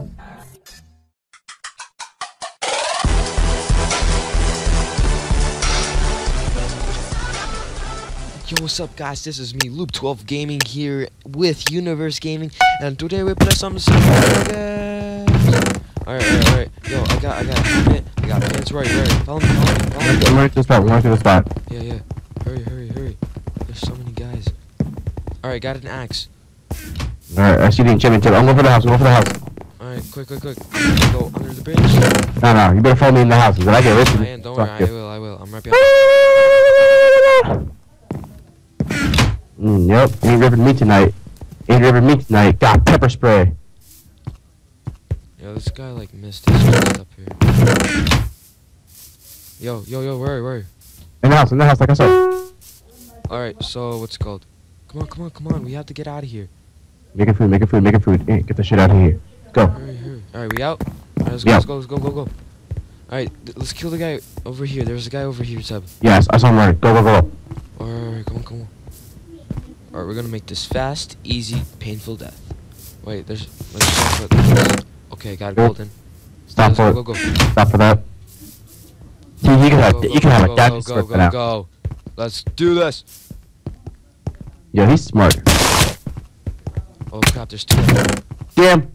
Yo, what's up, guys? This is me, Lyub12 Gaming, here with Univerze Gaming, and today we play some Alright, alright, alright. Yo, I got, I got a helmet, I got pants. Right, right. Follow me, follow me, follow me. I'm running to the spot. We're running to the spot. Yeah, yeah. Hurry, hurry, hurry. There's so many guys. Alright, got an axe. All right, I see the enchantment table. I'm going for the house. I'm going for the house. Alright, quick, quick, quick. Go under the bridge. No, no, you better follow me in the house. When I get rich, I am, don't worry, I will, I will. I'm right behind. Mm, yep, ain't ripping me tonight. Ain't ripping me tonight. Got pepper spray. Yo, this guy like missed his chest up here. Yo, yo, yo, where, are you, where? are you? In the house, in the house, like I said. Alright, so what's it called? Come on, come on, come on. We have to get out of here. Make Making food, Make making food, Make making food. Hey, get the shit out of here. Go. Hurry, hurry. Alright, we out? Alright, let's go, Yeah. let's go, let's go, go, go. Alright, let's kill the guy over here. There's a guy over here, Seb. Yes, I saw him running. Go, go, go. Alright, come on, come on. Alright, we're gonna make this fast, easy, painful death. Wait, there's... there's okay, got it, Go. golden. Stop Let's for go, it. go, go. Stop for that. Dude, you can have, Go, you go, can go, have go, a diamond go, go, now. go. Let's do this. Yo, he's smart. Oh crap, there's two. Damn.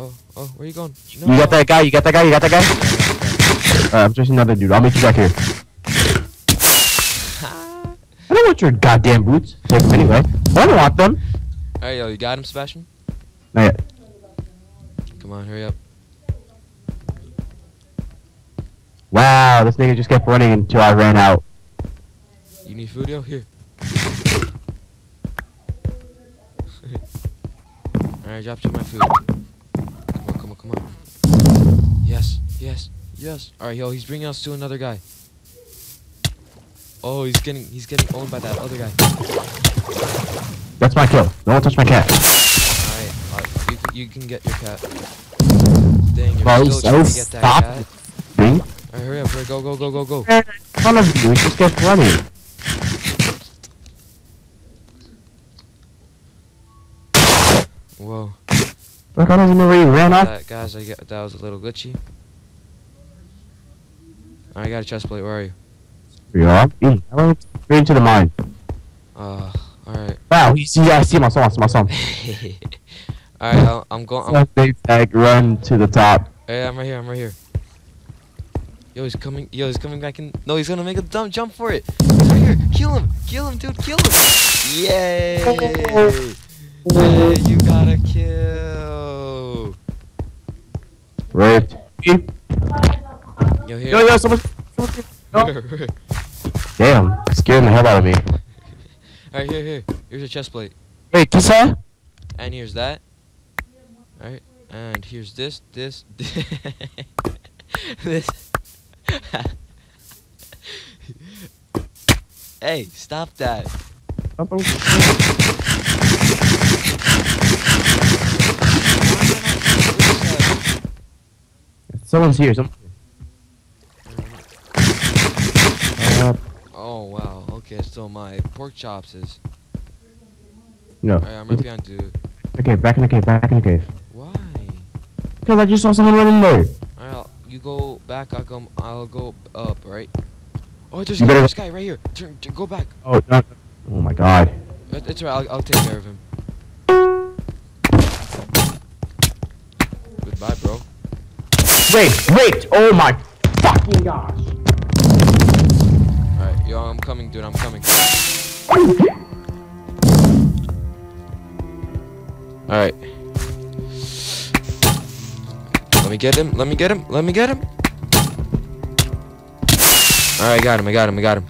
Oh, oh, where you going? You got that guy? You got that guy? You got that guy? Alright, I'm chasing another dude. I'll meet you back here. I don't want your goddamn boots. Anyway. I don't want them. Alright, yo, you got him, Sebastian? Not yet. Come on, hurry up. Wow, this nigga just kept running until I ran out. You need food, yo? Here. Alright, dropped you my food. Come on, come on, come on. Yes, yes, yes. Alright, yo, he's bringing us to another guy. Oh, he's getting he's getting owned by that other guy. That's my kill. No one touch my cat. Alright, alright, you, can- you can get your cat. Dang, you're Bro, still trying to get that stop cat. Me? Alright, hurry up, hurry, go, go, go, go, go. None of you. Just kept running. Whoa. Look, I don't even know where he ran off. That, guys, I get, that was a little glitchy. I got a chest plate, where are you? Yeah. Mm, I went straight into the mine. Uh, alright. Wow, he's yeah, I see him. I saw him. I saw him. I saw him. Alright, I'm going. I'm, Left zigzag, run to the top. hey, I'm right here. I'm right here. Yo, he's coming. Yo, he's coming back in. No, he's gonna make a dump jump for it. He's right here. Kill him. Kill him, dude. Kill him. Yay! Yay, you got a kill. Right. Yo, here. Yo, yo, someone. someone no. Damn, scaring the hell out of me. Alright, here, here. Here's a chest plate. Wait, kiss her? And here's that. Alright. And here's this, this, this. hey, stop that. Someone's here. Some. Uh, Oh wow. Okay, so my pork chops is. no. Alright, I'm right behind. Okay, back in the cave. Back in the cave. Why? Because I just saw someone running there. Alright, you go back. I'll go. I'll go up. Right. Oh, there's a guy, better- this guy right here. Turn, turn, go back. Oh, no. Oh my god. It's alright. I'll, I'll take care of him. Goodbye, bro. Wait, wait! Oh my fucking gosh! Alright, yo, I'm coming, dude. I'm coming. Alright. Let me get him. Let me get him. Let me get him. Alright, I got him. I got him. I got him.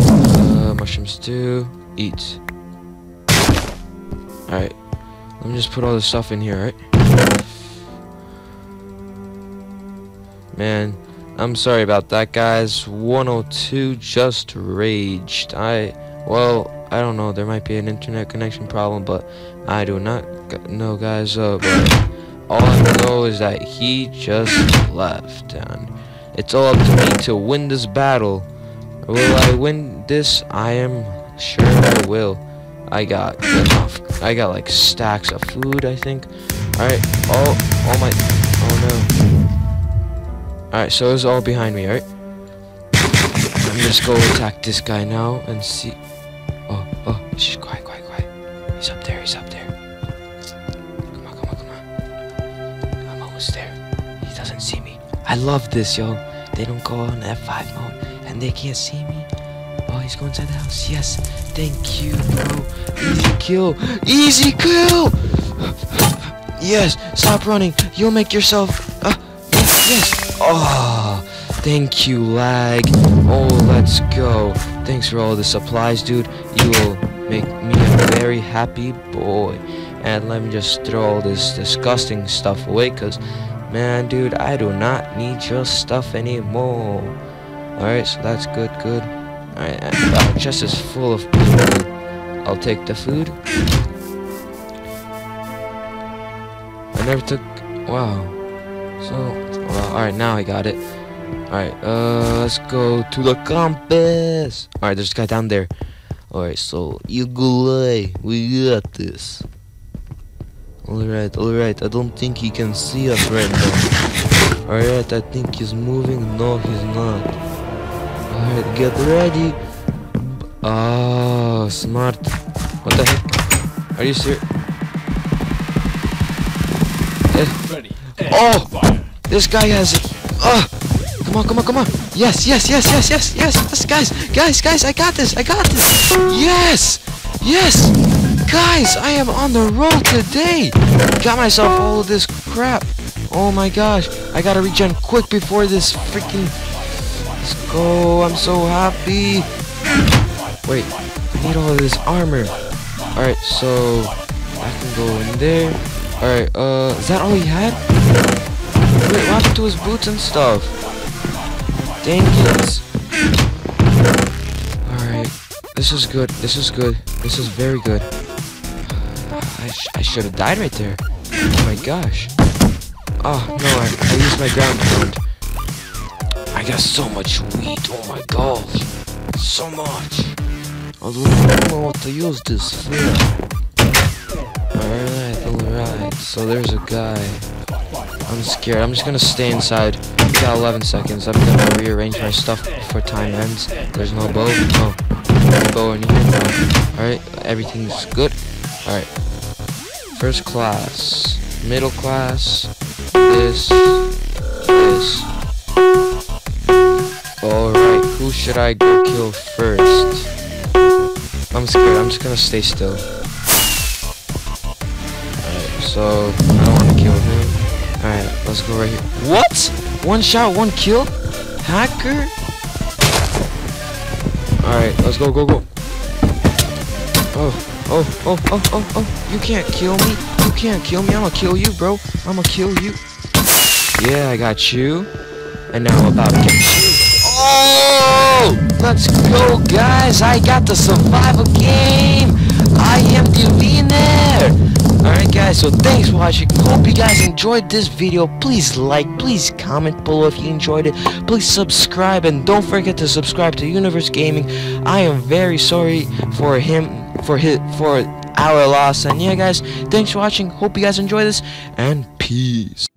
Uh, mushroom stew. Eat. Alright. Let me just put all this stuff in here, alright? Man, I'm sorry about that, guys. 102 just raged. I, well, I don't know. There might be an internet connection problem, but I do not know, guys. Uh, all I know is that he just left, and it's all up to me to win this battle. Will I win this? I am sure I will. I got enough. I got like stacks of food, I think. Alright, oh, oh my, oh no. Alright, so it's all behind me, alright? I'm just go attack this guy now and see. Oh, oh, shh, quiet, quiet, quiet. He's up there, he's up there. Come on, come on, come on. I'm almost there. He doesn't see me. I love this, yo. They don't go on F5 mode and they can't see me. Oh, he's going inside the house. Yes. Thank you, bro. Easy kill. Easy kill! Yes. Stop running. You'll make yourself... Uh, yes, yes. Oh, thank you, lag. Oh, let's go. Thanks for all the supplies, dude. You will make me a very happy boy. And let me just throw all this disgusting stuff away, because, man, dude, I do not need your stuff anymore. Alright, so that's good, good. Alright, uh, chest is full of food. I'll take the food. I never took... Wow. So, well, alright, now I got it. Alright, uh, let's go to the compass. Alright, there's a guy down there. Alright, so, Eagle we got this. Alright, alright, I don't think he can see us right now. Alright, I think he's moving. No, he's not. Alright, get ready. Ah, smart. What the heck? Are you serious? Ready. Oh! This guy has. Oh! Come on, come on, come on. Yes, yes, yes, yes, yes, yes, yes, guys, guys, guys, I got this, I got this. Yes! Yes! Guys, I am on the road today. Got myself all this crap. Oh my gosh. I gotta regen quick before this freaking... Let's go. I'm so happy. Wait, I need all this armor. Alright, so... I can go in there. Alright, uh, is that all he had? Wait, what happened to his boots and stuff? Dang it. Alright, this is good, this is good, this is very good. I, sh I should have died right there. Oh my gosh. Oh, no, I, I used my ground pound. I got so much wheat, oh my gosh. So much. I don't know what to use this for. Alright, alright. So there's a guy. I'm scared. I'm just gonna stay inside. We got 11 seconds. I'm gonna rearrange my stuff before time ends. There's no bow. No. Bow in here. Alright, everything's good. Alright. First class. Middle class. This. This. Alright, who should I go kill first? I'm scared. I'm just gonna stay still. Alright, so I don't want to kill him. Alright, let's go right here. What? One shot, one kill? Hacker? Alright, let's go, go, go. Oh, oh, oh, oh, oh, oh. You can't kill me. You can't kill me. I'm gonna kill you, bro. I'm gonna kill you. Yeah, I got you. And now I'm about to get you. Oh! Let's go, guys. I got the survival game. I am the winner. Guys, so thanks for watching. Hope you guys enjoyed this video. Please like, please comment below if you enjoyed it. Please subscribe and don't forget to subscribe to Univerze Gaming. I am very sorry for him for his for our loss. And yeah guys, thanks for watching. Hope you guys enjoy this and peace.